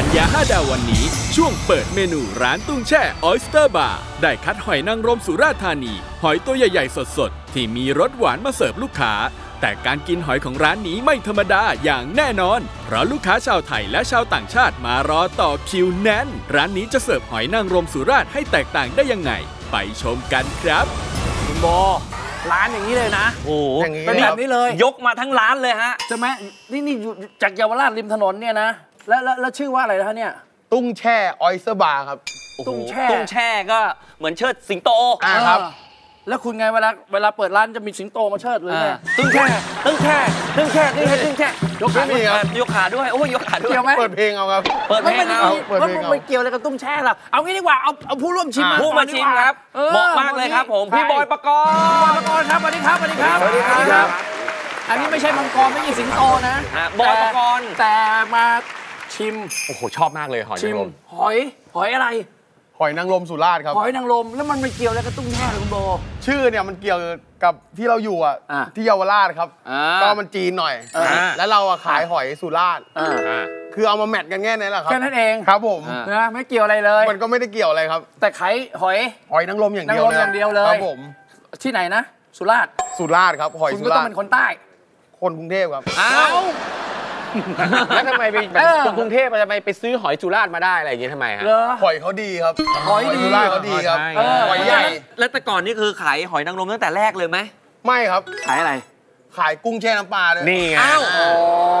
ปัญญา5ดาววันนี้ ช่วงเปิดเมนูร้านตุ้งแช่ออ s สเตอร์บาร์ได้คัดหอยนางรมสุราษฎร์ธานี หอยตัวใหญ่ๆ สดๆ ที่มีรสหวานมาเสิร์ฟลูกค้า แต่การกินหอยของร้านนี้ไม่ธรรมดาอย่างแน่นอน เพราะลูกค้าชาวไทยและชาวต่างชาติมารอต่อคิวแน่น ร้านนี้จะเสิร์ฟหอยนางรมสุราษฎร์ให้แตกต่างได้ยังไง ไปชมกันครับคุณโบร้านอย่างนี้เลยนะ โอ้โหอย่างนี้เป็นแบบนี้เลย ยกมาทั้งร้านเลยฮะ ใช่ไหมนี่นี่อยู่จากเยาวราชริมถนนเนี่ยนะ แล้วแล้วแล้วชื่อว่าอะไรนะเนี่ย ตุ้งแช่ Oyster Bar ครับตุ้งแช่ ตุ้งแช่ก็เหมือนเชิดสิงโต อ่าครับเออแล้วคุณไงเวลาเวลาเปิดร้านจะมีสิงโตมาเชิดเลยอ่าเนี่ยตุ้งแช่ตุ้งแช่ตุ้งแช่ตุ้งแช่ตุ้งแช่ยกขาไม่มีครับ ยกขาด้วยโอ้ยยกขาด้วยเกี่ยวไหมเปิดเพลงเอาครับ เปิดเพมันไม่ได้เอามีมันเปิดเพลงเอาไม่เกี่ยวอะไรกับตุ้งแช่หรอกเอางี้ดีกว่าเอาเอาผู้ร่วมชิมมาผู้มาชิมครับออเหมาะมากเลยครับผมพี่บอยปกรบอยณ์ปกรณ์ครับสวัสดีครับสวัสดีครับสวัสดีครับ อันนี้ไม่ใช่มังกรไม่ใช่สิงโตนะฮะบอยปกรณ์ แต่มา ชิม โอ้โห ชอบมากเลยหอยชินางมรมหอย หอยอะไร หอยนางรมสุราษฎร์ครับ หอยนางรมแล้วมันไม่เกี่ยวอะไรกับตุ้งแช่หรือคุณโบ ชื่อเนี่ยมันเกี่ยวกับที่เราอยู่อะอะที่เยาวราชครับอ่าก็มันจีนหน่อย อ่า แล้วเราอะขายหอยสุราษฎร์อ่าอ่า คือเอามาแมทกันแค่นั้นแหละครับแค่นั้นเองครับผมนะไม่เกี่ยวอะไรเลย มันก็ไม่ได้เกี่ยวอะไรครับ แต่ขายหอย หอยนางรมอย่างเดียวนางรมอย่างเดียวเลย ครับผมที่ไหนนะ สุราษฎร์สุราษฎร์ครับหอยคุณสุก็ต้ราองษฎเป็นร์คนใต้ คนกรุงเทพครับ อ้าว แล้วทำไมไปแบบเออคนกรุงเทพจะไปไปซื้อหอยจุราษฎร์มาได้อะไรอย่างเงี้ยทำไมฮะเหรอหอยเขาดีครับหอยดีสุราษฎร์เขาดีครับเออหอยใหญ่แล้วแต่ก่อนนี่คือขายหอยนางรมตั้งแต่แรกเลยไหมไม่ครับขายอะไรขายกุ้งแช่น้ำปลาด้วยนี่ไงอ้าว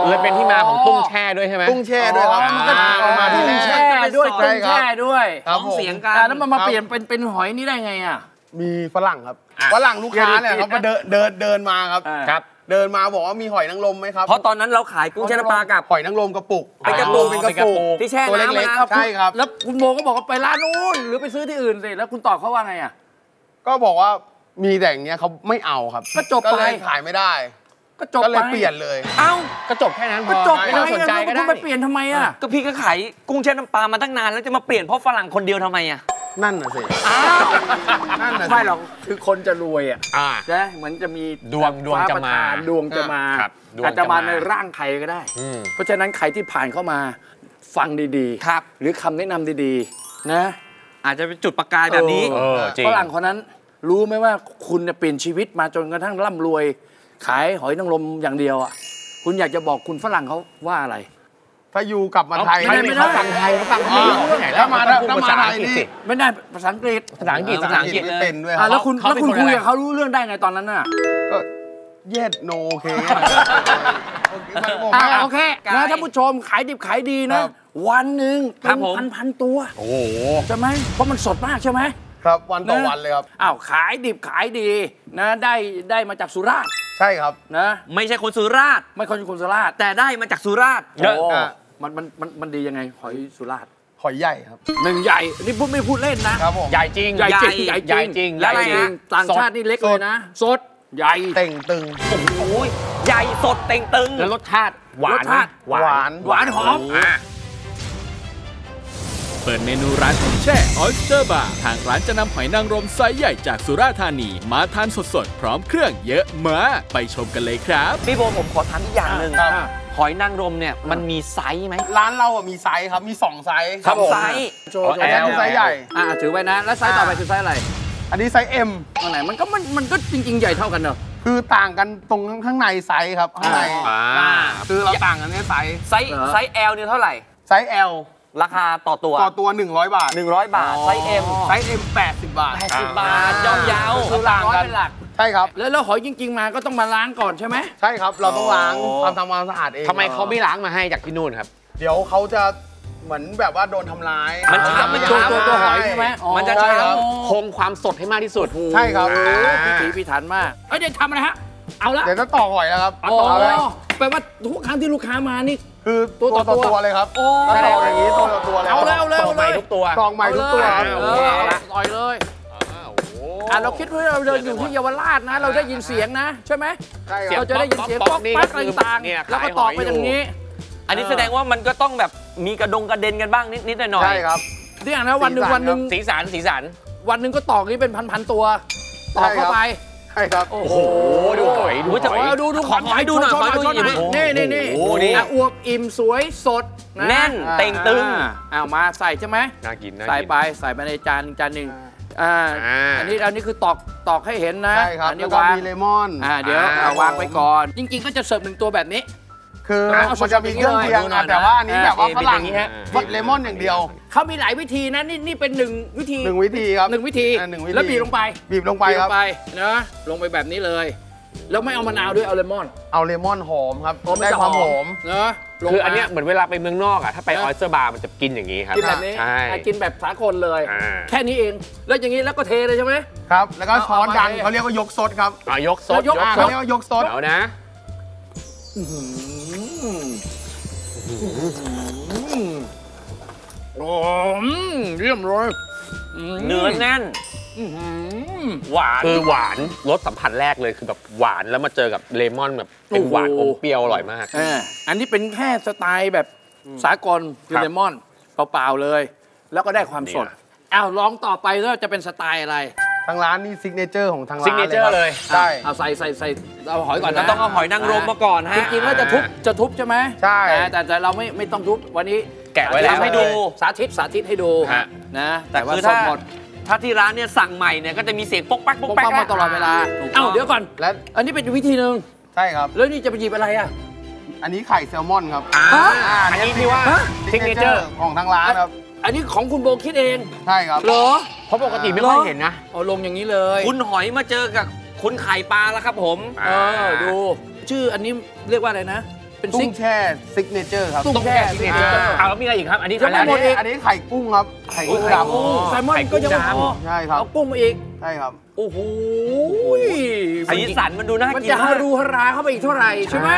เลยเป็นที่มาของตุ้งแช่ด้วยใช่ไหมกุ้งแช่ด้วยครับอ๋อมันก็เอามาที่กุ้งแรแช่กด้วยใช่กุ้งครับแช่ด้วยครับท้องผมเสียงกันอ่าแล้วมันมาครับเปลี่ยนเป็นเป็นหอยนี่ได้ไงอะมีฝรั่งครับฝรั่งลูกค้าเนี่ยเขามาเดินเดินเดินมาครับอ่าครับ เดินมาบอกว่ามีหอยนางรมไหมครับเพราะตอนนั้นเราขายกุ้งแช่น้ำปลากับหอยนางรมกระปุกเป็นกระปุกเป็นกระปุกที่แช่ตัวน้ำเล็กนะๆใช่ครับ แล้วคุณโบก็บอกว่าไปร้านนู้นหรือไปซื้อที่อื่นสิแล้วคุณตอบเขาว่าไงอะก็บอกว่ามีแต่อย่างเงี้ยเขาไม่เอาครับก็จบก็เลยไปขายไม่ได้ ก็จบก็เลยไปเปลี่ยนเลย เอ้าก็จบแค่นั้นพก็อจบไม่ไปต้องสนใจก็ได้คุณไปเปลี่ยนทำไมอะก็พี่ก็ขายกุ้งแช่น้ำปลามาตั้งนานแล้วจะมาเปลี่ยนเพราะฝรั่งคนเดียวทำไมอะ นั่นน่ะสิอ้าวนั่นน่ะสิไม่หรอกคือคนจะรวยอะอ่านะเหมือนจะมีดวงดวงจะมาฟ้ประทนดวงจะมาครับดวงอาจจะมาจะมาในร่างใครก็ได้อืมเพราะฉะนั้นใครที่ผ่านเข้ามาฟังดีๆครับ หรือคำแนะนำดีๆ นะ อาจจะเป็นจุดประกายแบบนี้เออจริงฝรั่งคนนั้นรู้ไหมว่าคุณเนี่ยเปลี่ยนชีวิตมาจนกระทั่งร่ำรวย ขายหอยนางรมอย่างเดียวอะคุณอยากจะบอกคุณฝรั่งเขาว่าอะไร ถ้าอยู่กลับมาไทยไม่ได้ไม่ได้เขาฟังไทยเขาฟังไทยอ๋อที่ไหนแล้วถ้ามาต้องพูดถ้ามาภาษาไทอัยงกฤษนี่สิไม่ได้ภาษาอังกฤษภาษาอังกฤษภาษาอังกฤษไม่เป็นด้วยคอะรับแล้วคุณเขาแล้วเป็นคุณคนคุยอะไรกับเขารู้เรื่องได้ไงตอนนั้นน่ะก็เย็ดโนโอเคผมอะไม่โอเคกายนะท่านผู้ชมขายดิบขายดีนะครับวันหนึ่งครัเป็บนผมพันพันๆตัว โอ้โหใช่ไหมเพราะมันสดมากใช่ไหมครับวันต่อวันเลยครับอ้าวขายดิบขายดีนะได้ได้มาจากสุราษฎร์ใช่ครับนะ ไม่ใช่คนสุราษฎร์ไม่คนคนสุราษฎร์แต่ได้มาจากสุราษฎร์เยอะโอะ มันมันมันมันดียังไงหอยสุราษฎร์หอยใหญ่ครับ หนึ่งใหญ่นี่พูดไม่พูดเล่นนะครับผม ใหญ่จริงใหญ่จริงใหญ่จใหญ่ริงจริงแล้วอะไรใหญ่จรินะงต่างชาตินี่เล็กเลยนะ สดใหญ่เต่งตึงโอ้ยใหญ่สดเต่งตึงแล้วรสชาติหวานรสชาติหวานหวานหวานหอมอะเปิดเมนูร้านตุ้งแช่ออ s สเตอร์บาร์ทางร้านจะนำหอยนางรมไซส์ใหญ่จากสุราษฎร์ธานี มาทานสดๆ พร้อมเครื่องเยอะมากไปชมกันเลยครับ พี่โบผมขอถามอีกอย่างหนึ่งครับ หอยนางรมเนี่ยมันมีไซส์ไหมร้านเราอะมีไซส์ครับมีสองไซส์สองไซส์โชว์อ๋อโชว์อันนี้คือไซส์ใหญ่อ่าถือไว้นะ แล้วไซส์ต่อไปคือไซส์อะไร อันนี้ไซส์ M ตรงไหนมันก็มันมันก็จริง ๆ ใหญ่เท่ากันเนอะคือต่างกันตรงข้างในไซส์ครับข้างในอ่าคือเราต่างกันแค่ไซส์ไซส์ไซส์ L เนี่ยเท่าไหร่ไซส์ L ราคาต่อตัวต่อตัว 100 บาท 100 บาท ไซส์ M ไซส์ M 80 บาท80บาทยาวคือหลักร้อยเป็นหลัก ใช่ครับ แล้วแล้วหอยจริง ๆ มาก็ต้องมาล้างก่อนใช่ไหม ใช่ครับ เราต้องล้างอ๋อทำทำความสะอาดเองทำไมเขาไม่ล้างมาให้จากที่นู่นครับ เดี๋ยวเขาจะเหมือนแบบว่าโดนทำร้ายมันอ่าช้ำมันตัวช้ำ ตัวตัวหอยใช่ไหมอ๋อมันจะช้ำใช่ครับ คงความสดให้มากที่สุดใช่ครับ โอ้โหพิถีพิถันมากเอ้ยเดี๋ยวทำอะไรฮะ เอาละเดี๋ยวจะต่อหอยแล้วครับอ๋อต่อเลยแปลว่าทุกครั้งที่ลูกค้ามานี่ คือตัวตัวต่ต่ออตัวตัวเลยครับโอ้ ก็ต่ออย่างนี้ตัวต่อตัวเลยเอาแล้วเอาแล้วต่อใหม่ทุกตัว ตองใหม่ทุกตัวครับ เออเอาละต่อยเลย อะเราคิดว่าเราเดินอยู่ที่เยาวราชนะ เราได้ยินเสียงนะ ใช่ไหมใช่คเสียรังบเราจะได้ยินเสียงป๊ป๊ออกกนี่ปักก็คือต่างเนี่ยๆแล้วก็ขายต่อหอยไปอยู่อย่างนี้ อันนี้แสดงว่ามันก็ต้องแบบมีกระดงกระเด็นกันบ้างนิดๆหน่อยๆใช่ครับเนี่ยนะวันหนึ่งสีสันวันหนึ่งสีสันสีสันวันหนึ่งก็ต่อนี้เป็นพันๆตัวต่อเข้าไปใช่ครับ โอ้โห ดูหอยดูอุ๊ยแต่หอยเอาดูดูขอขอให้ดูหน่อยช้ขอให้ดูช้อย่าเพิ่งนี่นี่นี่โอ้โหนี่อะอวบอิ่มสวยสดแน่นเต่งตึงอ่าเอามาใส่ใช่ไหมน่ากินน่าใส่กินไปใส่ไปในจานจานหนึ่ง อ่าอ่าอันนี้อันนี้คือตอกตอกให้เห็นนะใช่ครับอันนี้แล้วก็วางมีเลมอนอ่าเดี๋ยวอ่าเอาวางไว้ก่อน จริง ๆ ก็จะเสิร์ฟหนึ่งตัวแบบนี้ คือเอามันจะมีเครื่องเคียงดูหน่อยนะอะแต่ว่าอันนี้แบบว่าอ่าฝรั่งเป็นอย่างนี้ฮะฟัดเลมอนอย่างเดียวเขามีหลายวิธีนะนี่นี่เป็นหนึ่งวิธีหนึ่งวิธีครับหนึ่งวิธีอ่าหนึ่งวิธีแล้วบีบลงไปบีบลงไปบีบลงไปครับนะลงไปแบบนี้เลย แล้วไม่เอามะนาวด้วยเอาเลมอน เอาเลมอนหอมครับอ๋อมันได้จะความหอมนะลงคืออันมาเนี้ยเหมือนเวลาไปเมืองนอกอะถ้าไปนะ oyster bar มันจะกินอย่างนี้ครับกินแบบนี้ใช่อะกินแบบสากลเลย อ่าแค่นี้เอง แล้วอย่างนี้แล้วก็เทเลยใช่ไหม ครับ แล้วก็เอาช้อนเอามาดันให้เขาเรียกว่ายกซดครับเอายกซแล้ดวยก อ่าซเขาดเรียกว่ายกซด เอานะโอ้อืมเยี่ยมเลยม เนื้อแน่นอื้อ หือหวานคือหวานรสสัมผัสแรกเลยคือแบบหวานแล้วมาเจอกับเลมอนแบบเป็นหวานโอ้โหอมเปรี้ยวอร่อยมากอ่าอันนี้เป็นแค่สไตล์แบบสากลคือครับเลมอนเปล่าๆเลย แล้วก็ได้ความสดเนี่ยอ้าวลองต่อไปแล้วจะเป็นสไตล์อะไรทางร้านนี่ signature ของทางร้าน signature ครับเลยใช่เอาใส่ใส่ใส่เอาหอยก่อนเรานะต้องเอาหอยนางรมมาก่อนฮะจริงๆแล้วจะทุบจะทุบใช่ไหมใช่อ่าแต่แต่เราไม่ไม่ต้องทุบวันนี้แกะไว้แล้วสาธิตให้ดูสาธิตสาธิตให้ดูฮะนะแต่แต่ว่าคือสถ้าดหมด ถ้าที่ร้านเนี่ยสั่งใหม่เนี่ยก็จะมีเสียงป๊กแป๊กป๊กแป๊กปังมาตลอดเวลาถูกต้องเอ้าเดี๋ยวก่อนและอันนี้เป็นวิธีหนึ่งใช่ครับ แล้วนี่จะไปหยิบอะไรอะอันนี้ไข่แซลมอนครับอ่าฮะอันนี้ที่ว่าฮะ signature ของทางร้านครับอันนี้ของคุณโบคิดเองใช่ครับเหรอเพราะปกติไม่ค่อยเห็นนะเอาลงอย่างนี้เลย คุณหอยมาเจอกับคุณไข่ปลาแล้วครับผม เออดู ชื่ออันนี้เรียกว่าอะไรนะ เป็นตุ้ซิงกแช่ซิกเนเจอร์ครับตุ้งแช่ ซิกเนเจอร์ เอาแล้วมีอะไรอีกครับ อันนี้ยังอันไม่หมดนี้อีก อันนี้ไข่กุ้งครับ ไข่กุ้งไข่ดำกุ้งแซลมอนไข่กุ้ก็งยังไม่พอดำใช่ครับ เอากุ้งมาอีก ใช่ครับ โอ้โหสีสันมันดูน่ามันกินจะฮามากรูฮาราเข้าไปอีกเท่าไหร่ใช่ไหม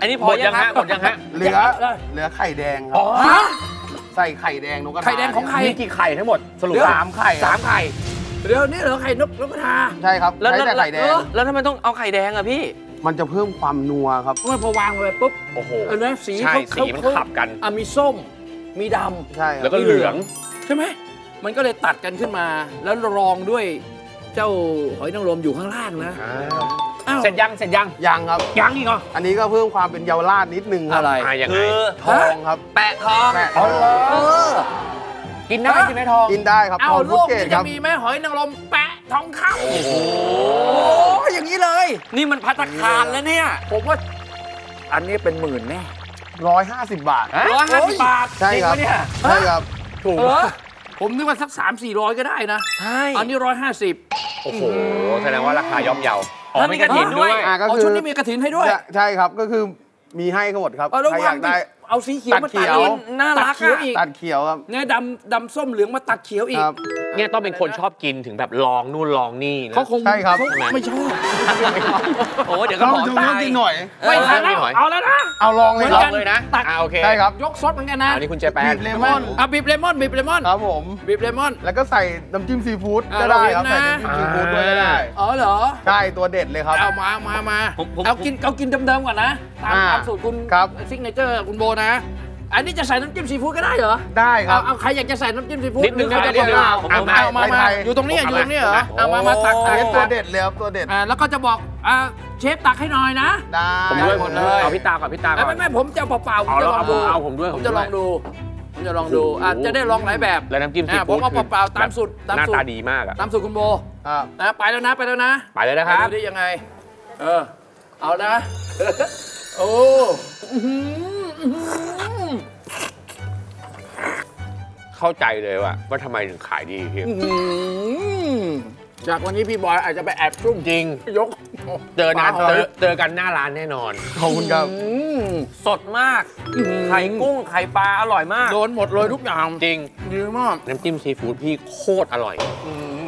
อันนี้พหมอดยัยังงฮะฮะหมดยังฮะ เหลือ ได้ เหลือไข่แดงครัอ๋บอฮะ ใส่ไข่แดงนกกระทาไข่แดงของใคร มีกี่ไข่ทั้งหมดสรุปเดี๋ยว สามไข่ครับสามไข่ เดี๋ยวนี่เหรอไข่นกนกกระทา ใช่ครับ แล้วใช้แล้วแต่ไข่แดงแล้วแล้วทำไมต้องเอาไข่แดงอะพี่ มันจะเพิ่มความนัวครับเมื่อพอวางไปปุ๊บโอ้โหเออนะสีใช่เขาสีมันเขาขับกันอะมีส้ม มีดใช่คแล้รัวบก็เหลืองำใช่ไหมมันก็เลยตัดกันขึ้นมา แล้วรองด้วยเจ้าหอยนางรมอยู่ข้างล่างนะอ้าวเสร็จยังเสร็จยังยังครับยังอีกเหรออันนี้ก็เพิ่มความเป็นเยาวราชนิดนึงครัอะไรอ่ายังไงคือทองครับ แปะทองแม่เออกินได้กินไหมทองกินได้ครับทเอาองโลฟุตกเกตนี้คจะรับมีไหมหอยนางรมแปะทองคำโอ้โหโอ้อย่างนี้เลย นี่มันพัตตาคารแล้วเนี่ย ผมว่า อันนี้เป็นหมื่นแน่ร้อยห้าสิบบาทฮะร้อยห้าสิบบาทใช่ครับจริงปะเนี่ยใช่ครับถูกเออผมนึกว่าสักสามสี่ร้อยก็ได้นะ ใช่ อันนี้ร้อยห้าสิบโอ้โห แสดงว่าราคาย่อมเยาแล้วมีกระถิ่นด้วยอ่าก็อ๋อคือชุดนี้มีกระถินให้ด้วย ใช่ใช่ครับ ก็คือมีให้ทั้งหมดครับเอาแล้วางใครอยาวกดิได้เอาสีเขียวมาตัดเขีตัดยวอีกน่ารักตัดเขียวอะอีกตัดเขียวครับเนี่ยดำดำส้มเหลืองมาตัดเขียวอีกครับ เนี่ยต้องเป็นคนชอบกินถึงแบบลองนู่นลองนี่นะเขาคงใช่ครับเขาไม่ชอบโอ้เดี๋ยวก็เราผอมดูตาเรื่องยจริงหน่อยไม่ทันแล้วไม่ไหวเอาแล้วนะเอาลองเลยเหมือนคกัรับนเลยนะตักอ่าโอเคใช่ครับยกซดเหมือนกันนะอันนี้คุณเจแปบีนบเลมอนอะบีบเลมอนบีบเลมอนครับผมบีบเลมอน แล้วก็ใส่น้ำจิ้มซีฟู้ดอ่าก็ได้ครับเราใส่เห็นนะน้ำจิ้มซีฟู้ดด้วยก็ได้อ๋อเหรอใช่ตัวเด็ดเลยครับเอามามามาผมผมเอากินเอากินเดิมๆก่อนนะตามอ่าตามสูตรคุณครับซิกเนเจอร์คุณโบนะ อันนี้จะใส่น้ำจิ้มซีฟู้ดก็ได้เหรอ ได้คเอารับ เอาใครอยากจะใส่น้ำจิ้มซีฟู้ดนิดนึงหรือใครจะนิดนึงบอกผมเอาเอาเอามาไปมาไทยอยู่ตรงนี้ผมอยู่ตรงนี้เหรอ เอาเอามามาตักอันนี้ตัตัวกเด็ดเลยครับตัวเด็ดอ่าแล้วก็จะบอกอ่าเชฟตักให้หน่อยนะ ได้ผมด้วยหผมมดด้เลวยยเอาพี่ตาก่อนพี่ตาก่ไม่อนไม่ไม่ผมจะเอาเปล่าๆผมเอาจะแล้วลองเอาดูเอาผมด้วยผผมมจะด้วยลองดูผมจะลองดูอะโอ้โหจะได้ลองหลายแบบแล้วน้ำจิ้มซีอะผฟู้มดเอาคือเปล่าๆตามสูตรตามหน้าสูตตารดีมากอะตามสูตรคุณโบครับนะไปแล้วนะไปแล้วนะ ไปเลยนะครับดูได้ยังไง เออเอานะโอ้อื้อหืออื้อหือ เข้าใจเลยว่าว่าทำไมถึงขายดีพี่อื้อหือจากวันนี้พี่บอยอาจจะไปแอบซุ่มจริง ยก เจอนานปลาเจหออยเจอกันหน้าร้านแน่นอน ขอบคุณครับอืมสดมากอื้อหือไข่กุ้งไข่ปลาอร่อยมาก โดนหมดเลยทุกอย่างจริงดีมาก น้ำจิ้มซีฟู้ดพี่โคตรอร่อย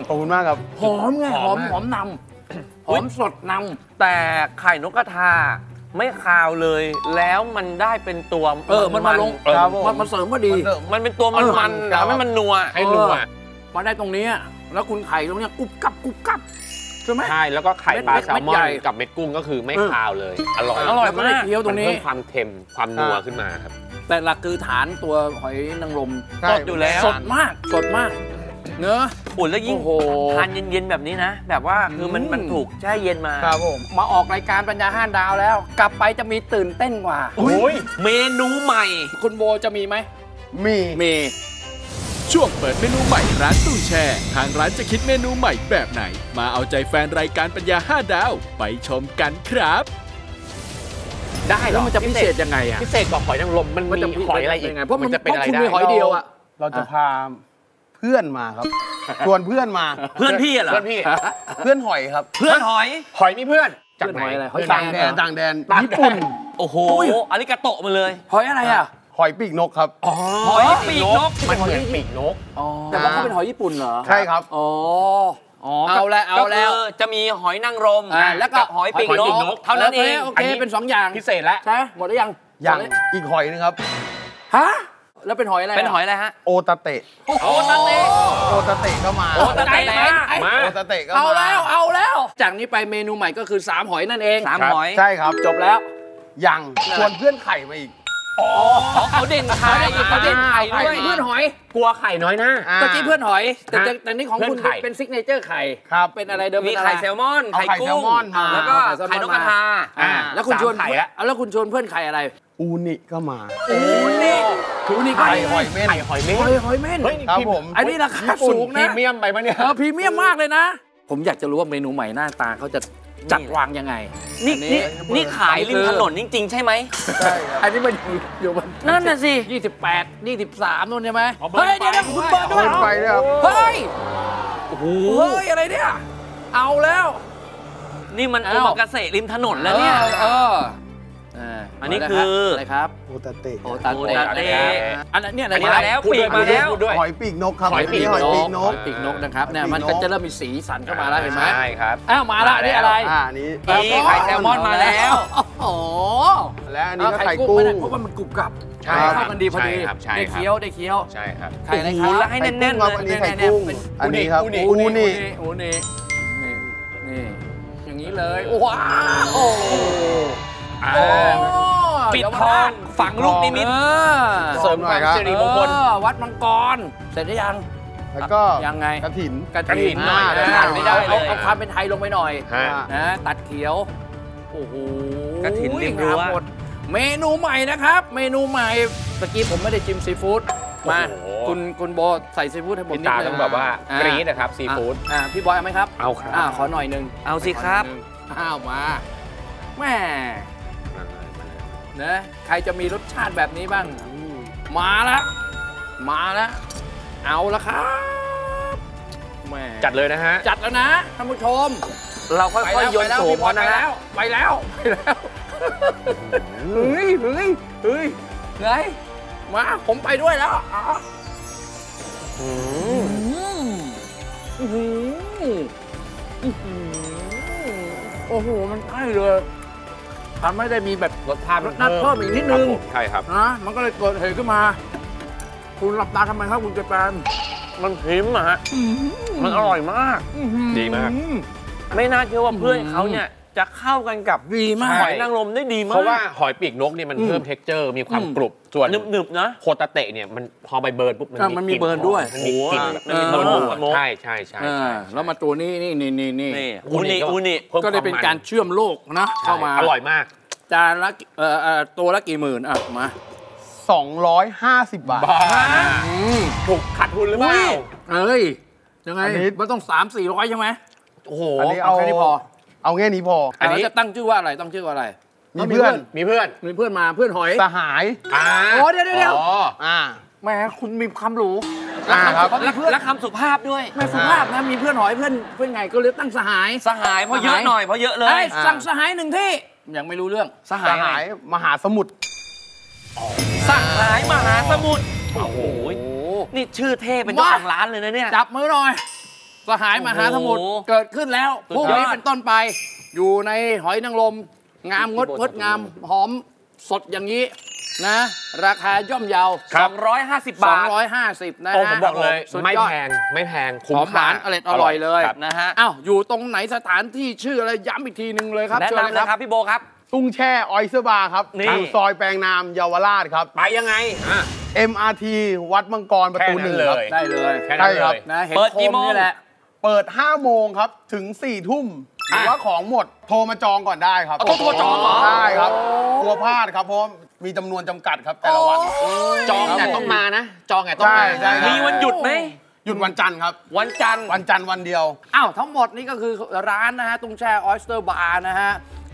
ขอบคุณมากครับ หอมไงหหออมมมากหอมนำหอมสดนแต่ไข่นกกระทา ไม่คาวเลยแล้วมันได้เป็นตัวำเออมันมาลงเออครับผม มันมันเสริมพอดี มันเสริมมันเป็นตัวมันเออมันครับ ทำให้มันนัวให้นัวมาได้ตรงเนี้ยแล้วคุณไข่ตรงเนี้ยกรุบกับกรุบกับใช่ไหม ใช่แล้วก็ไข่ปลาเม็ดแซลมเม็อดใหญ่นกับเม็ดกุ้งก็คือไม่เออ คาวเลย อร่อยอร่อยแล้วก็ได้มาก เคี้ยวตรงนี้ มัเพิ่มความเค็มความนัวขึ้นมาครับ แต่หลักคือฐานตัวหอยนางรมใช่ สดอยู่แล้ว สดมากสดมาก เนอะอุ่นๆแล้วยิ่งโอ้โหทานเย็นๆแบบนี้นะ แบบว่าคือมันอืมมันถูกแช่เย็นมาครับผมมาออกรายการปัญญาห้าดาวแล้ว กลับไปจะมีตื่นเต้นกว่าโอ้ยเมนูใหม่ คุณโบจะมีไหมมีมีช่วงเปิดเมนูใหม่ร้านตู้แช่ ทางร้านจะคิดเมนูใหม่แบบไหน มาเอาใจแฟนรายการปัญญา 5 ดาว ไปชมกันครับ ได้เหรแล้วอมันจะพิเศษยังไงอะพิเศษกว่าหอยนางรมมันมันจะมีหอยอะไรอีกยังไงเพราะมันจะเป็นอะไรเพราะคุณได้มีหอยเดียวอะเราจะพา เพื่อนมาครับชวนเพื่อนมา เพื่อนพี่อะเหรอเพื่อนพี่ เพื่อนหอยครับ เพื่อนหอย หอยมีเพื่อนจากไหนเพื่อนหอยอะไรหอยต่างแดนต่างแดนญี่ปุ่นโอ้โหอาริกาโตะมาเลย หอยอะไรอะหอยปีกนกครับหอยปีกนกมันเหมือนปีกนกแต่ว่าเขาเป็นหอยญี่ปุ่นเหรอใช่ครับอ๋อเอาละเอาแล้วก็คือจะมีหอยนางรมอ่าแล้วก็บหอยปีกนกเท่านั้นเองโอเคเป็นสองอย่างพิเศษแล้วใช่ไหมหมดหรือยังอย่างอีกหอยนึงครับฮะ แล้วเป็นหอยอะไระเป็นหอยอะไรฮะโอตาเตะโอ้นั่นเองโอตาเตะก็มาโอตาเตะไหนมาโอตาเตะก็มาเอาแล้วเอาแล้ว จากนี้ไปเมนูใหม่ก็คือสามหอยนั่นเองสามครับหอยใช่ครับจบแล้วยังชวนเพื่อนไข่มาอีก อ๋อเขาเด่นไข่เขาเด่นไข่ด้วยเพื่อนหอย กลัวไข่น้อยหน้าอ่าตะกี้เพื่อนหอย แต่แต่ฮะแต่นี่ของคุณเพื่อนไข่เป็นซิกเนเจอร์ไข่ครับเป็นอะไรเดิมมีเป็นอะรไข่แซลมอนเอาไข่ไข่กุ้แซลงมอนมาแล้วก็เอาไข่แซลมอนไข่นกกระทาอ่าแล้วคุณชวนสามไข่ละแล้วคุณชวนเพื่อนไข่อะไรอูนิก็มานี่ถูนี่ไข่หอยเม่นไข่หอยเม่นหอยหอยเม่นเฮ้ยนี่ครับพผมอันนี้ราคาญี่ปุ่นสูงพรีนะเมียมไปปะเนี่ยเออพรีเมียมมากเลยนะ ผมอยากจะรู้ว่าเมนูใหม่หน้าตาเขาจะ จัดวางยังไง นี่อันี่นี่ขายริมถนนจริง ๆ ใช่ไหมใช่ครับอันนี้มันอยู่อยู่บนนั่นน่ะสิยี่สิบแปดยี่สิบสามนู่นใช่ไหมเอาเบิร์นเฮ้ยเดี๋ยวนะไฟคุณเบิร์นด้วยเบิร์นไฟด้วยครับเฮ้ยโอ้โหเฮ้ยอะไรเนี่ยเอาแล้ว นี่มันโอเอ้ามากาเสะริมถนนแล้วเนี่ยออเออเอออันนี้คืออะไรครับโอตาเตะโอตาโอเตะตาเตะอันนั้นเนี่ยอะไรอันนี้ครับมาแล้วพูดปีด้วยกมาแล้วพูดด้วยหอยปีกนกครับหอยปีกหอยปีกนหกอยปีกนกนะครับเนี่ยหอยปีกนกมันก็จะเริ่มมีสีสันเข้ามาแล้วเห็นไหมใช่ครับอ้าวมาละนี่อะไรอ่านี้นี่ไข่แซลมอนมาแล้วโอ้โหและอันนี้ก็เาไข่กุ้งไม่ได้เพราะว่ามันกรุบกรับใช่ครับเข้ากันดีพอดีใช่ครับใช่ได้ครับเคี้ยวได้เคี้ยวใช่ครับไข่อะไรคโอ้รับโหแล้วให้แน่นๆครับเลยอันนี้ไข่กุ้งเป็นอันนี้ครับอูนิอูนิโอ้นี่นี่นี่อย่างนี้เลยว้าวโอ้โหอ่าโอ้ปิดทองฝังลูกนิมิตเออเสริมความสิริมงคลเออวัดมังกร เสร็จหรือยัง แล้วก็ยังไงกระถินกระกฐินหน่อยาขาดไม่ได้เลยเอาเอาความเป็นไทยลงไปหน่อยฮะนะตัดเขียวโอ้โหกฐินเรียบรั้วงามหมดเมนูใหม่นะครับ เมนูใหม่ตะกี้ผมไม่ได้จิ้มซีฟู้ดมาโอ้โหคุณคุณโบใส่ซีฟู้ดให้ผมพี่นิดตานึต้องแบบว่าอ่กรี๊ดนะครับซีฟู้ดอ่าพี่บอยเอาไหมครับ เอาครับอ่าขอหน่อยหนึง เอาสิครับขอหน่อยห นึ่งอ้าวมาแม่นะใครจะมีรสชาติแบบนี้บ้าง มาแล้วมาแล้วเอาละครับแม่จัดเลยนะฮะ จัดแล้วนะท่านผู้ชม เราค่อยๆโยนโฉมพอเขานะแล้ฮะวไปแล้วไปแล้วเฮ้ยเฮ้ยเฮ้ยไงมาผมไปด้วยแล้วอ๋ออืมอื้อหืออื้อหือโอ้โหมันใช่เลย ทำให้ได้มีแบบรสชาติรสชาติเพิ่มอีกนิดนึงครับผมใช่ครับนะมันก็เลยเกิดเหตุขึ้นมา คุณหลับตาทำไมครับคุณเจแปนมันพริมอะฮะมันอร่อยมากดีมาก ไม่น่าเชื่อว่าเพื่อนเขาเนี่ย จะเข้ากันกับดีมากหอยนางรมได้ดีมาก เพราะว่าหอยปีกนกเนี่ยมันอืมเพิ่มเท็กเจอร์ มีความอืมกรุบส่วนหนึบๆนะโคตาเตะเนี่ยมันพอไปเบิร์นปุ๊บอะมันมีกลิ่เบิร์นด้วยมันมีกลิ่นแบบโอ้โหมันมีเออสโมกใช่ใช่ใช่เอใช่อแล้วมาตัวนี้นี่นี่นี่นี่นี่อูนิอูนิพิ่มก็ได้เป็นการเชื่อมโลกนะใช่เข้ามาอร่อยมากจานละเอ่อเอ่อตัวละกี่หมื่นอะมา250 บาทถูกขัดทุนหรือเปล่าเอ้ยยังไงอันนี้มันต้องสามสี่ร้อยใช่ไหมโอ้โหอันนี้เอาเอาแค่นี้พอ เอาแค่นี้พออันนี้แล้วจะตั้งชื่อว่าอะไรต้องชื่อว่าอะไร มีเพื่อน มีเพื่อน มีเพื่อนมาเพื่อนหอย สหายอ่าโอ้เดี๋ยวเดี๋ยวเดี๋ยวอ๋ออ่าแหมคุณมีคำหรูอ่าครับเขามีเพื่อนและคำสุภาพด้วยไม่สุภาพนะมีเพื่อนหอยเพื่อนเพื่อนไงก็เลยตั้งสหาย สหายเพราะเยอะหน่อยเพราะเยอะเลไอ้ยยสั่งสหายหนึ่งที่ยังไม่รู้เรื่องสสหายหายมหาสมุทรสหายมหาสมุทรโอ้โหโอ้นี่ชื่อเท่เป็นเจ้าของร้านเลยนะเนี่ยจับมือหน่อย สหายมหาสมุทรโอ้โหเกิดขึ้นแล้วสุดพรุ่งยอด นี้เป็นต้นไป อยู่ในหอยนางรมงามงดงดงามหอมสดอย่างนี้นะ ราคาย่อมเยาสองร้อยห้าสิบบาท 250 นะโอ้ฮะผมบอกเลยสุดไม่ยอดแพงไม่แพงคุ้หมอมหวานค่อร่อยอร่อยเลยครับ นะฮะ อ้าวอยู่ตรงไหนสถานที่ชื่ออะไรย้ำอีกทีหนึ่งเลยครับแนะเชิญนำเลยครับพี่โบครับ ตุ้งแช่ Oyster Bar ครับนี่ ทางซอยแปลงนามเยาวราชครับ ไปยังไงอะ MRT วัดมังกรประตูหนึ่งครับได้เลย แค่นั้นใช่ครับเลยนะโอเคเห็นเปิดกี่โมงนี่แหละ เปิด 5 โมงครับ ถึง 4 ทุ่มหรือว่าของหมดโทรมาจองก่อนได้ครับเอาต้องโทรจองเหรอใช่ครับกลัวพลาดครับเพราะมีจำนวนจำกัดครับแต่ละวัน จองเนี่ยต้องมานะ จองเนี่ยต้องมา ใช่ใช่ มีวันหยุดไหม หยุดวันจันทร์ครับ วันจันทร์ วันจันทร์วันเดียว อ้าวทั้งหมดนี่ก็คือร้านนะฮะตุ้งแช่ออ s สเตอร์บาร์นะฮะ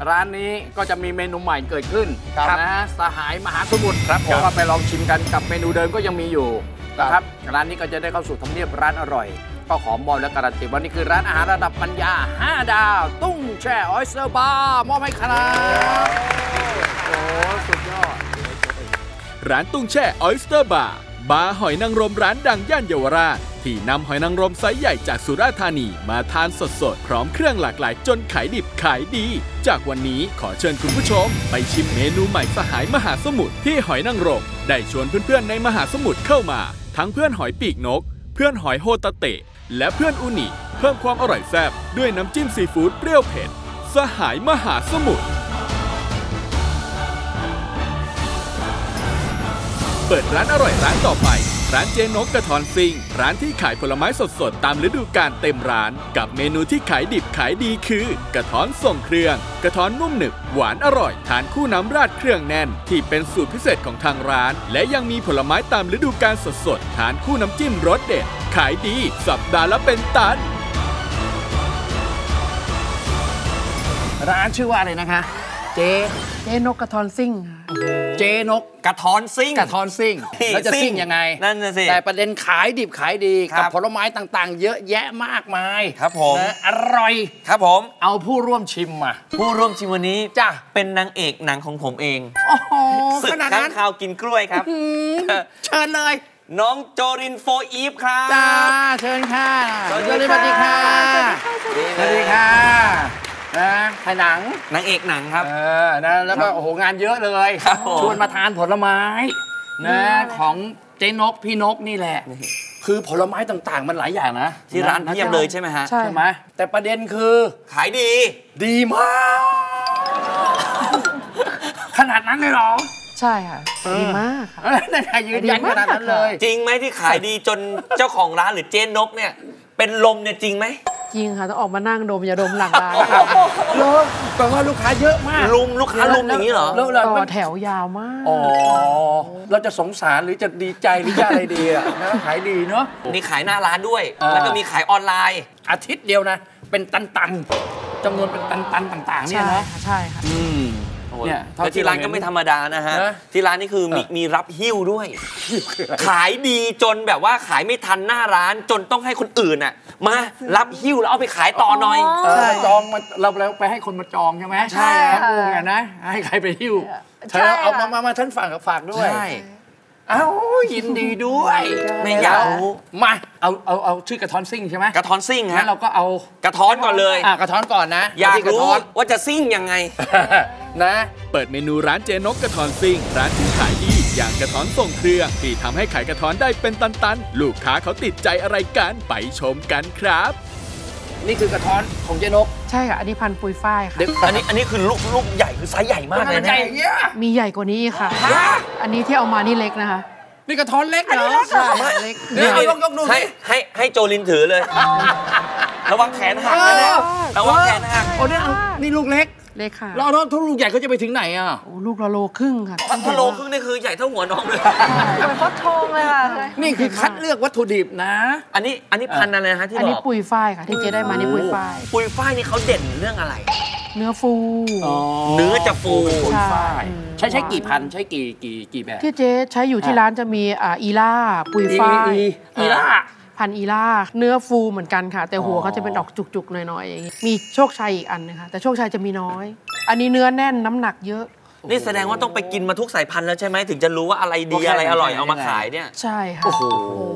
ร้านนี้ก็จะมีเมนูใหม่เกิดขึ้นครับนะฮะสหายมหาสมุทรครับผมก็ไปลองชิมกันกับเมนูเดิมก็ยังมีอยู่นะครับร้านนี้ก็จะได้เข้าสู่ทำเนียบร้านอร่อย ก็ขอมอบและการันตีว่านี่คือร้านอาหารระดับปัญญา 5 ดาว ตุ้งแช่ออ s สเตอร์บาร์มอบให้ครับโอ้สุดยอด ร้านตุ้งแช่ Oyster Barบาร์หอยนางรมร้านดังย่านเยาวราชที่นำหอยนางรมไซส์ใหญ่จากสุราษฎร์ธานีมาทานสดๆ พร้อมเครื่องหลากหลายจนขายดิบขายดี จากวันนี้ขอเชิญคุณผู้ชม ไปชิมเมนูใหม่สหายมหาสมุทรที่หอยนางรม ได้ชวนเพื่อนๆในมหาสมุทรเข้ามา ทั้งเพื่อนหอยปีกนก เพื่อนหอยโฮตาเตะ และเพื่อนอูนิเพิ่มความอร่อยแซ่บด้วยน้ำจิ้มซีฟู้ดเปรี้ยวเผ็ด สหายมหาสมุทรเปิดร้านอร่อยร้านต่อไป ร้านเจนกกระทอนซิงร้านที่ขายผลไม้สดๆ ตามฤดูกาลเต็มร้าน กับเมนูที่ขายดิบขายดีคือ กระท้อนส่งเครื่อง กระท้อนนุ่มหนึบหวานอร่อย ทานคู่น้ำราดเครื่องแน่น ที่เป็นสูตรพิเศษของทางร้าน และยังมีผลไม้ตามฤดูกาลสดๆ ทานคู่น้ำจิ้มรสเด็ด ขายดี สัปดาห์ละเป็นตัน ร้านชื่อว่าอะไรนะคะ จเจ๊นกกระทอนซิ่งค่ะเจนกกระท้อนซิ่งกระทอนซิ่งนี่แล้วจะซิ่งซิ่งยังไงนั่นน่ะสิแต่ประเด็นขายดิบขายดีครักับผลไม้ต่างๆ เยอะแยะมากมายครับผมนะอร่อยครับผมเอาผู้ร่วมชิมมาผู้ร่วมชิมวันนี้จ้ะเป็นนางเอกหนังของผมเองโอ้โหศึกขนาดข้างนั้นข่าวกินกล้วยครับอืมเชิญเลยน้องโจรินโฟอีฟครับจ้าเชิญค่ะสวัสดีสวัสดีค่ะนี่สวัสดีค่ะ นะถ่ายหนังนางเอกหนังครับเออนะแล้วก็โอ้โหงานเยอะเลยครับผมชวนมาทานผลไม้นะของเจ๊นกพี่นกนี่แหละ คือผลไม้ต่างๆ มันหลายอย่างนะ ที่ร้านเพียบเลยใช่ไหมฮะใช่ใช่ไหมแต่ประเด็นคือ ขายดี ดีมาก ขนาดนั้นเลยเหรอใช่ค่ะดีมากค่ะเออนั่นไงยืนยันขนาดนั้นเลย จริงไหมที่ขายดีจนเจ้าของร้านหรือเจนนกเนี่ย เป็นลมเนี่ยจริงไหม จริงค่ะ ต้องออกมานั่งดมอย่าดมหลังร้านเลิกแปลว่าลูกค้าเยอะมากลุมลูกค้าลุมอย่างนี้เหรอแล้วเราต่ไม่อแถวยาวมากอ๋อเราจะสงสารหรือจะดีใจหรือจะอะไรดีอะนะขายดีเนาะมีขายหน้าร้านด้วยเออแล้วก็มีขายออนไลน์ อาทิตย์เดียวนะ เป็นตันๆจำนวนเป็นตันๆต่าง ๆ เนี่ยใช่นะค่ะใช่ค่ะอืม เนี่ยเท่าแล้วที่ที่ร้านเราเห็ก็นไม่ธรรมดานะฮะ นะที่ร้านนี่คือมีเออ มีรับหิ้วด้วย ขายดีจนแบบว่าขายไม่ทันหน้าร้านจนต้องให้คนอื่นอะ มารับหิ้วแล้วเอาไปขายต่อหน่อย เออจองมาเราเราไปให้คนมาจองใช่ไหมใช่ครับ ทั้งวงอะนะให้ใครไปหิ้วเธอเอามามามาฉันฝากกับฝากด้วย ใช่ เอ้ายินดีด้วยไม่อยากรู้มาเอาเอาเอาชื่อกระท้อนซิ่งใช่ไหมกระท้อนซิ่งงั้ฮะนเราก็เอากระท้อนก่อนเลยอะกระท้อนก่อนนะ อยากที่กระรู้ท้อนว่าจะซิ่งยังไงนะ เปิดเมนูร้านเจนกกระทอนซิ่ง ร้านที่ขายดีอย่างกระท้อนส่งเครื่องที่ทำให้ขายกระท้อนได้เป็นตันๆ ลูกค้าเขาติดใจอะไรกันไปชมกันครับ นี่คือกระท้อนของเจนกใช่ค่ะ อันนี้พันธุ์ปุยฝ้ายค่ะ เด็กอันนี้อันนี้คือลูกลูกใหญ่คือไซส์ใหญ่มากเลยใหนะญ่เนี่ยมีใหญ่กว่านี้อีกค่ะ อันนี้ที่เอามานี่เล็กนะคะ นี่กระท้อนเล็กเหรอเล็กเดี๋ยวเอายกยกดูให้สิให้ให้โจลินถือเลย ระวังแขนหักนะเนี่ยระวังแขนหัก โอ้เนี่ยเอานี่ลูกเล็ก เล็กค่ะแล้วเอาทุกลูกใหญ่เขาจะไปถึงไหนอะโอ้ลูกละโลครึ่งค่ะพันโลครึ่งนี่คือใหญ่เท่าหัวน้องเลยเหมือนฟักทองเลยค่ะนี่คือคัดเลือกวัตถุดิบนะ อันนี้อันนี้พันธุ์อะไรนะฮะที่อันบนี้อกปุยฝ้ายค่ะที่เจ๊ได้มานี่ปุยฝ้ายปุยฝ้ายนี่เขาเด่นเรื่องอะไร เนื้อฟูเนื้อจะฟูใช่ใช้ใช้กี่พันใช้กี่กี่กี่แบบที่เจ๊ใช้อยู่ที่ร้านจะมีอ่าอีล่าปุยฝ้ายอีอีล่า พันธุ์อีล่าเนื้อฟูเหมือนกันค่ะ แต่หัวอ๋อเขาจะเป็นออกจุกๆหน่อยๆอย่างนี้มีโชคชัยอีกอันนึงค่ะแต่โชคชัยจะมีน้อย อันนี้เนื้อแน่นน้ำหนักเยอะ นี่แสดงว่าต้องไปกินมาทุกสายพันธุ์แล้วใช่ไหมถึงจะรู้ว่าอะไรดีอะไรอร่อยเอามาขายเนี่ย ใช่ค่ะโอ้โห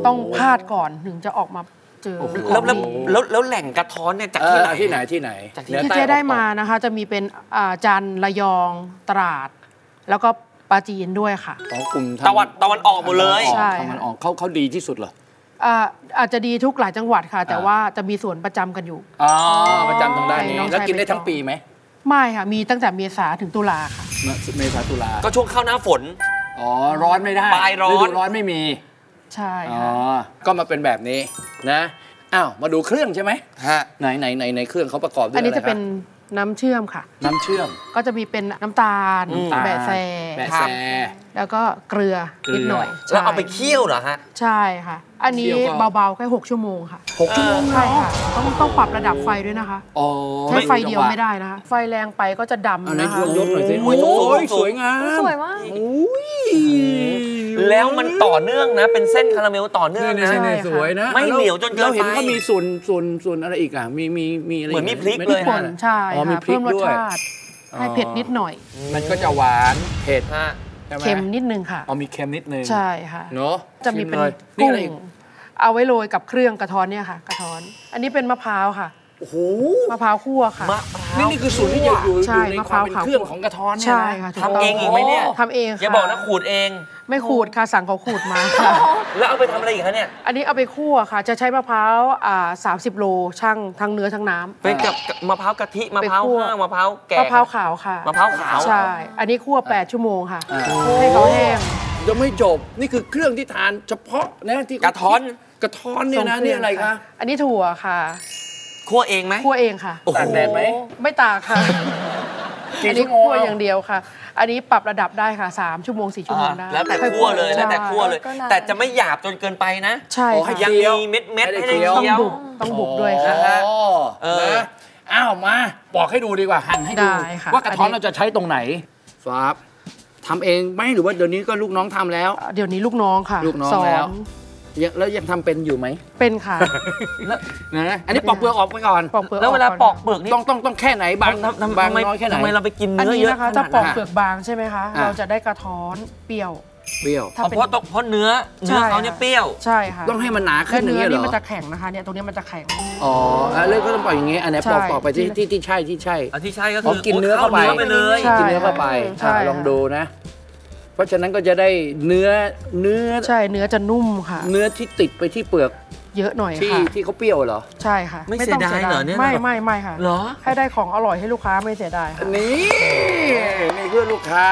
ต้องพลาดก่อนถึงจะออกมาเจอโอ้โหแล้วแล้วของดีแล้วแล้วแหล่งกระท้อนเนี่ยจากเอที่อไหนที่ไหนที่ไหนจากที่หนือที่ใต้เจ๊ได้ออกตกมานะคะ จะมีเป็นอ่าจันทร์ระยองตราด แล้วก็ปราจีนด้วยค่ะของกลุ่มตะวันตะวันออกหมดเลย ใช่ตะวันออกเขาเขาดีที่สุดเหรอ อ่าอาจจะดีทุกหลายจังหวัดค่ะ แต่อ่าว่าจะมีส่วนประจำกันอยู่ อ๋อประจำทางด้านนี้น้องชายแล้วกินได้ไปทั้งปีไหมไม่ค่ะ มีตั้งแต่เมษาถึงตุลาค่ะ เมษาตุลาก็ช่วงเข้าหน้าฝน อ๋อ ร้อนไม่ได้ปลายร้อนฤดูร้อนไม่มี ใช่อ๋อค่ะก็มาเป็นแบบนี้นะ อ้าว มาดูเครื่องใช่ไหมฮะไหนไหนไหนไหนเครื่องเขาประกอบด้วยอันนี้ไรจะเป็นครับน้ำเชื่อมค่ะ น้ำเชื่อม ก็จะมีเป็นน้ำตาลน้ำตาลแบะแซแบะครัแซบ แล้วก็เกลือเกลือนิดหน่อยแล้วเอาไปใช่เคี่ยวเหรอฮะใช่ค่ะ อันนี้เคี่ยวก็เบาๆแค่6ชั่วโมงค่ะหกชั่วโมงใช่ค่ะต้องต้องปรับระดับไฟด้วยนะคะอ๋อใช้ไฟเดียวไม่ได้นะคะไฟแรงไปก็จะดำอันนี้นะคะลองยกหน่อยสิโอ้โอ้ยยสวยงามสวยมากอุ้ยแล้วมันต่อเนื่องนะ เป็นเส้นคาราเมลต่อเนื่องนี่นะนี่นี่สวยนะ ไม่เหนียวจนเกินไปเราเห็นเขามีส่วนส่วนส่วนอะไรอีกอะมีมีมีอะไรเหมือนมีพริกไเลยป่นใช่อ๋อมีค่ะพริกเพิ่มรสด้วยชาติให้เผ็ดนิดหน่อย มันก็จะหวานเผ็ดฮะ ใช่ไหม เค็มนิดนึงค่ะอ๋อมีเค็มนิดนึงใช่ค่ะ เนาะจะมีเป็นชิลยนี่กุ้งอะไรอีกเอาไว้โรยกับเครื่องกระท้อนเนี่ยค่ะ กระท้อน อันนี้เป็นมะพร้าวค่ะโอ้โหมะพร้าวคั่วค่ะ มะพร้าวนี่นี่คือส่วนที่อยู่อยู่ใช่อยู่ในมะคพร้าววามเป็นขาว เครื่องของกระท้อนเนี่ยใช่นะ ค่ะถูกทำต้เองอีกไหมเนี่ย ทำเองค่ะอย่าบอกนะขูดเอง ไม่ขูดค่ะสั่งเขาขูดมาค่ะ แล้วเอาไปทำอะไรอีกคะเนี่ย อันนี้เอาไปคั่วค่ะ จะใช้มะพร้าวอ่า30โลช่างทั้งเนื้อทั้งน้ำ เป็นกับกับมะพร้าวกะทิมะพร้าวไปคั่ว ห้างมะพร้าวแก่มะพร้าวขาวค่ะมะพร้าวขาวใช่ อันนี้คั่ว 8 ชั่วโมงค่ะอ่าให้เขาแห้ง ยังไม่จบนี่คือเครื่องที่ทานเฉพาะนะที่กระท้อนกระท้อนเนี่ยนะทรงเครื่นี่องอะไรคะอันนี้ถั่วค่ะคั่วเองไหมคั่วเองค่ะ โอ้โห ตากแดดไหม ไม่ตากค่ะ กี่อันนี้ชั่วโมงคั่วอย่างเดียวค่ะ อันนี้ปรับระดับได้ค่ะ 3 ชั่วโมง 4 ชั่วโมงได้อ่าแล้วแต่คั่วเลยแล้วแต่คั่วเลย ก็นาน แต่จะไม่หยาบจนเกินไปนะใช่อ๋อให้ค่ะยังเคี้ยวมีเม็ดเม็ดๆให้ให้ได้ได้เคี้ยวเคี้ยว บุกต้องบุกด้วยค่ะอ๋อเออ นะอ้าวมาบอกให้ดูดีกว่าหั่นให้ดู ได้ค่ะว่ากระท้อนอันนี้ เราจะใช้ตรงไหนครับทำเองไหมหรือว่าเดี๋ยวนี้ก็ลูกน้องทำแล้ว เดี๋ยวนี้ลูกน้องค่ะลูกน้องสอแล้วนยัง แล้วยังทำเป็นอยู่ไหมเป็นค่ะนะอันนี้ปอกเปลือกออกไปก่อน ปอกเปลือกแล้วเวลาก่นปอกเปลือกนี่ต้องต้องต้องแค่ไหนบางทำทำบางทำไมน้อยแค่ไหน ทำไมเราไปกินอันเนื้อนี้เยอะนะคะขถ้านาดปอกนั้นเปลือกบางใช่ไหมคะ อะ เราจะได้กระท้อนเปรี้ยว เปรี้ยว ถ้าอ๋อเป็น เพราะต้องเพราะเนื้อเนื้อเขาเนี่ยเปรี้ยว ใช่ค่ะต้องให้มันหนาขึ้แล้นวอย่างเนื้อเงี้ยเหรนี่อมันจะแข็งนะคะเนี่ยตรงนี้มันจะแข็ง อ๋ออะเรื่องก็ต้องปล่อยอย่างงี้อันไหนี้ใช่ปอกปอกไปที่ที่ที่ใช่ที่ใช่ อันที่ใช่ก็อ๋คืออกินเนื้อเข้าไป ไปเลย ใช่กินเนื้อเข้าไปใช่อะลองดูนะ เพราะฉะนั้นก็จะได้เนื้อเนื้อใช่เนื้อจะนุ่มค่ะ เนื้อที่ติดไปที่เปลือกเยอะหน่อยที่ค่ะ ที่เขาเปรี้ยวเหรอ ใช่ค่ะไม่ต้งเสียดายเหรอเนี่ยไม่ไม่ไม่ค่ะเหรอ ให้ได้ของอร่อยให้ลูกค้าไม่เสียดายค่ะนี่นี่เพื่อลูกค้า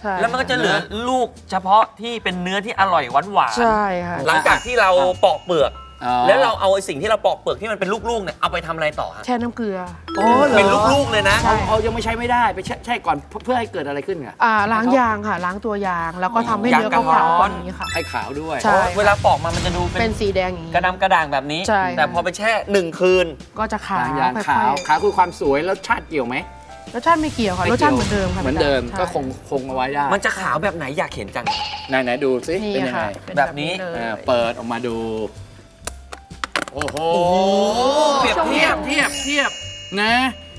ใช่แล้วมันก็จะเหลือลูกเฉพาะที่เป็นเนื้อที่อร่อยหวานหวานๆใช่ค่ะหลังจากที่เราปอกเปลือกอ๋อ แล้วเราเอาไอ้สิ่งที่เราปอกเปลือกที่มันเป็นลูกๆเนี่ยเอาไปทำอะไรต่อฮะแช่น้ำเกลือ อ๋อหรอเป็นลูกๆเลยนะ ใช่ เอาเอายังไม่ใช้ไม่ได้ไปแช่แช่ก่อนเพื่อเพื่อให้เกิดอะไรขึ้นไงอ่าล้างยางค่ะ ล้างตัวยางแล้วก็ทำให้ยางเนื้อกันขาวร้ๆอนแบบนี้ค่ะ ให้ขาวด้วย ใช่ เวลาปอกมามันจะดูเป็เป็นนสีแดงอย่างนี้ กระดำกระด่างแบบนี้ ใช่ แต่พอไปแช่หนึ่งคืน ก็จะขาวล้างยางค่อยๆขาวขาวคือความสวยแล้วชาติเกี่ยวไหมรสชาติไม่เกี่ยวค่ะรสชาติเหมือนเดิมค่ะเหมือนเดิมใช่ก็คงคงเอาไว้ได้มันจะขาวแบบไหนอยากเห็นจัง ไหนไหนดูสินี่เป็นยังไงค่ะเป็นแบบนี้ เลย อ่าเปิดออกมาดู โอ้โหเปรียบเทียบเทียบเทียบนะ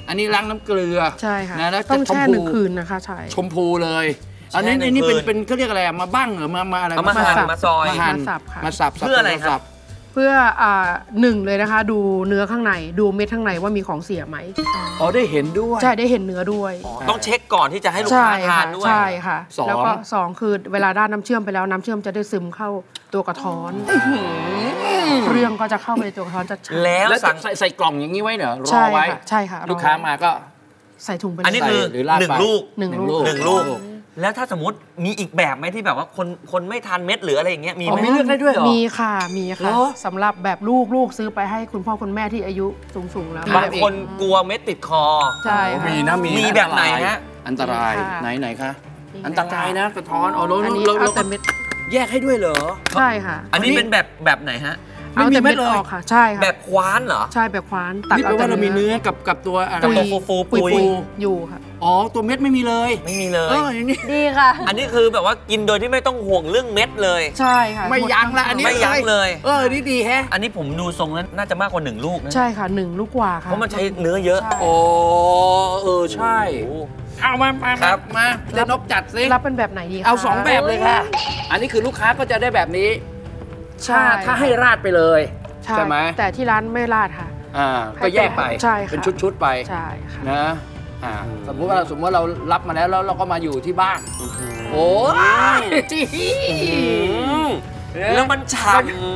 อันนี้ล้างน้ำเกลือใช่ค่ะนะแล้วต้องจะชมแช่พูหนึ่งคืนนะคะใช่ชมพูเลย อันนี้แช่หนึ่อังนนี้เป็นคืนเป็นเขาเรียกอะไรอะมาบ้างเหรอมามาอะไรเอามาหั่นสับมาซอยมาหั่นมาสับค่ะมาสับสับเพื่ออะไรครับสับ เพื่ออ่าหนึ่งเลยนะคะ ดูเนื้อข้างในดูเม็ดข้างในว่ามีของเสียไหมอ๋อได้เห็นด้วยใช่ได้เห็นเนื้อด้วย ต้องเช็คก่อนที่จะให้ลูกใช่ค้าทาค่ะนด้วย ใช่ค่ะสองแล้วก็สองคือเวลาด้านน้ำเชื่อมไปแล้วน้ำเชื่อมจะได้ซึมเข้าตัวกระท้อนเครื่องก็จะเข้าไปในตัวกระท้อนจะชัดแล้วแล้วสั่งใส่ใส่กล่องอย่างนี้ไว้เหรอรใช่อไว้ค่ะใช่ค่ะลูกค้ามาก็ใส่ถุงไปอันนี้เลยคือใส่หรือลากหนึ่งไปลูกหนึ่งลูกหนึ่งลูก แล้วถ้าสมมติมีอีกแบบไหมที่แบบว่าคนคนไม่ทานเม็ดหรืออะไรอย่างเงี้ยมีอ๋อไหม มีเลือกได้ด้วยเหรอ มีค่ะมีค่ะเหรอสำหรับแบบลูกลูกซื้อไปให้คุณพ่อคุณแม่ที่อายุสูงสูงๆแล้วบางคนกลัวเม็ดติดคอ ใช่โอ้ค่ะ มีนะมีมีแบบไหนฮะ อันตรายมีค่ะไหนไหนคะนี่อันตรายนะกระท้อนอ๋อเราอันนี้เราเอาเราแต่เม็ดแยกให้ด้วยเหรอ ใช่ค่ะอันนี้เป็นแบบแบบไหนฮะ ไม่เอามีแต่เม็เม็ดดเลย ออกค่ะ ใช่ค่ะแบบคว้านเหรอ ใช่แบบคว้านตัดนี่แปลเอาว่าแต่เรามีเนื้อกับกับตัวอะไร กับตัวฟูๆปุยปุยปุยอยู่ค่ะ อ๋อ ตัวเม็ดไม่มีเลยไม่มีเลยเอออย่างนี้ดีค่ะ อันนี้คือแบบว่ากินโดยที่ไม่ต้องห่วงเรื่องเม็ดเลย ใช่ค่ะไม่ยั้งละอันนี้ไม่ยั้งเลย เออนี่ดีแฮะ อันนี้ผมดูทรงแล้วน่าจะมากกว่าหนึ่งลูกนะใช่ค่ะหนึ่งลูกกว่าค่ะเพราะมันใช้เนื้อเยอะใช่ โอ้เออใช่ โอ้เอามามาครัมาบ มาเจ๊นกจัดสิรับเป็นแบบไหนดีคะ เอาสองแบบเลยค่ะ อันนี้คือลูกค้าก็จะได้แบบนี้ใช่ ถ้าถ้าให้ราดไปเลย ใช่ใช่ไหมแต่ที่ร้านไม่ราดค่ะ อ่าก็แยกไปใช่ค่ะ เป็นชุดๆไปใช่ค่ะนะ อ่าสมมุติว่าสมมติว่าเรารับมาแล้วแล้วเราก็มาอยู่ที่บ้าน โอ้ยอืมแล้วมันฉ่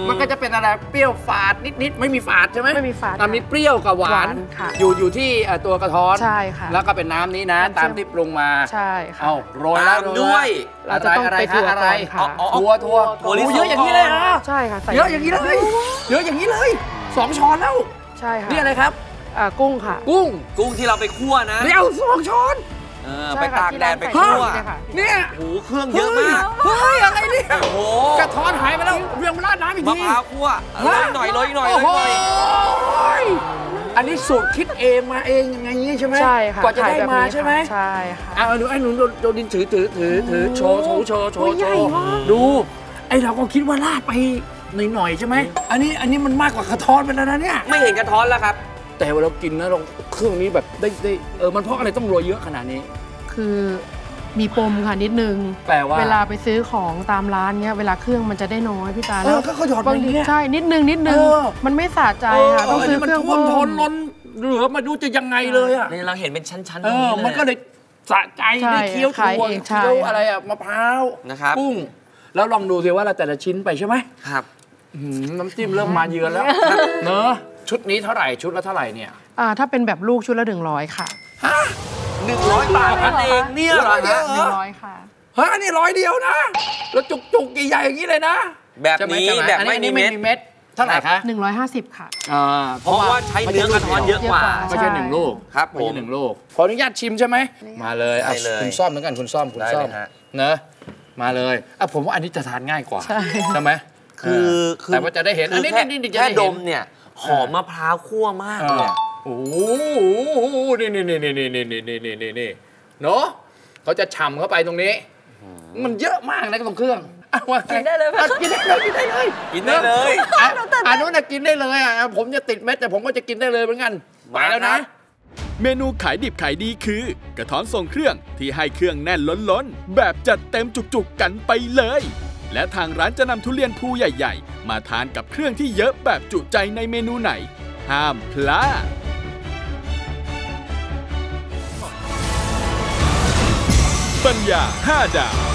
มันก็จะเป็นอะไรเปรี้ยวฝาดนิดๆไม่มีฝาดใช่ไหมไม่มีฝาดอะมีเปรี้ยวกับหวานหวานค่ะอยู่อยู่ที่เอ่อตัวกระท้อนใช่ค่ะแล้วก็เป็นน้ำนี้นะน้ำเชื่อมตามที่ปรุงมาใช่ค่ะเอาโรำยแล้วตามโรด้วยเราจะต้องอะไรไปคะถั่วอะไรก่อนค่ะอ๋อถั่วถั่วถั่วลิสงโอ้เยอะอย่างนี้เลยเหรอใช่ค่ะใส่เยอะอย่างนี้เลย เยอะอย่างนี้เลยสองช้อนแล้วใช่ค่ะนี่อะไรครับอ่า กุ้งค่ะ กุ้งกุ้งที่เราไปคั่วนะเดี๋ยวสองช้อนเออใช่ไปค่ะตากที่แดร้าดนไปใส่คั่วนี่เลยค่ะเนี่ยโอ้โหเครื่องเยอะมากเฮ้ยอะไรเนี่ยโอ้โหกระท้อนหายไปแล้วเรียงราดน้ำอีกมะทีพร้าวคั่วโรยหน่อยโรยหน่อยโรโอ้ยโหหน่อยอันนี้สูตรคิดเองมาเองยังไงนี้ใช่ไหมใช่ค่ะกว่าจะได้ขยแบบมานี้ใช่ไหมค่ะใช่ค่ะอะหนูไอ้หนูโดดินถือถือถือถือโชว์โชว์โชว์โชโอ้ว์ยโชใหญ่ว์มากดูไอ้เราก็คิดว่าลาดไปหน่อยๆใช่ไหมอันนี้อันนี้มันมากกว่ากระท้อนไปแล้วนะเนี่ยไม่เห็นกระท้อนแล้วครับ แต่เวลาเรากินนะเราเครื่องนี้แบบได้ได้เออมันเพราะอะไรต้องโรยเยอะขนาดนี้ คือมีปมค่ะนิดนึง แปลว่า เวลาไปซื้อของตามร้านเนี้ยเวลาเครื่องมันจะได้น้อยพี่ตาเออก็เขาหยอดบางมาทีเนี่ย ใช่นิดนึงนิดนึงเออ มันไม่สะใจค่ะต้องซื้อเครื่องท่วมเพิ่ทนมล้นเหลือมาดูจะยังไงเลยอะนี่เราเห็นเป็นชั้นๆเอตรงอนี้มันก็เลยสะใจใช่ได้เคี้ยวขายถั่วเองใช่ เคี้ยวอะไรอะมะพร้าวนะครับ กุ้ง แล้วลองดูสิว่าเราแต่ละชิ้นไปใช่ไหมครับ อื้อหือน้ำจิ้มเริ่มมาเยือนแล้ว เนอะ ชุดนี้เท่าไหร่ชุดละเท่าไหร่เนี่ยอ่าถ้าเป็นแบบลูกชุดละหนึ่งร้อยค่ะหนึ่งร้อยบาทนั่นเองเนี่ยเหรอเยฮะอะหนึ่งร้อยค่ะฮะนี่ร้อยเดียวนะ แล้วจุกจุกๆใหญ่ๆอย่างนี้เลยนะ แบบใช่ไหมนี้ใช่ไหมแบบอันไม่นี้มีไม่เม็ดมีเม็ดเท่าไหร่คะหนึ่งร้อยห้าสิบค่ะอ่าเพราะว่าใช้เนื้อกระท้อนเยอะกว่าเยอะกว่าไม่ใช่หนึ่งลูกครับไม่ใช่ผมหนึ่งลูกขออนุญาตชิมใช่ไหม มาเลยอะได้เลยคุณซ่อมเหมือนกันคุณซ่อมคุณได้ซ่อเลมยฮะเนอะมาเลยอะผมว่าอันนี้จะทานง่ายกว่าใช่ใช่ไหมคือคือแต่ว่าจะได้เห็นอันคือนี้แค่นี่นี่จะแค่ได้เห็นดมเนี่ย หอมมะพร้าวคั่วมากเอเลยออะโอ้โหนี่นี่นี่นี่นี่นี่นี่นี่นี่นี่เนาะเขาจะฉ่ำเข้าไปตรงนี้ มันเยอะมากนะตรงเครื่องอะว่ากินได้เลยกินได้เลยกินได้เลยกินได้เลยอะอันนู้นน่ะกินได้เลยอะผมจะติดเม็ดแต่ผมก็จะกินได้เลยเหมือนกันไปแล้วนะ เมนูขายดิบขายดีคือ กระท้อนทรงเครื่องที่ให้เครื่องแน่นล้นๆ แบบจัดเต็มจุกๆกันไปเลย และทางร้านจะนำทุเรียนภูใหญ่ ๆ มาทานกับเครื่องที่เยอะแบบจุใจในเมนูไหน ห้ามพลาดปัญญา 5 ดาว